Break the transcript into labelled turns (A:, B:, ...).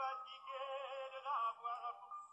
A: fatigué
B: de l'avoir poussé.